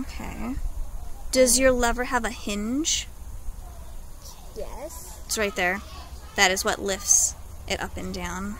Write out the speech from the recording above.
Okay. Does your lever have a hinge? Yes. It's right there. That is what lifts it up and down.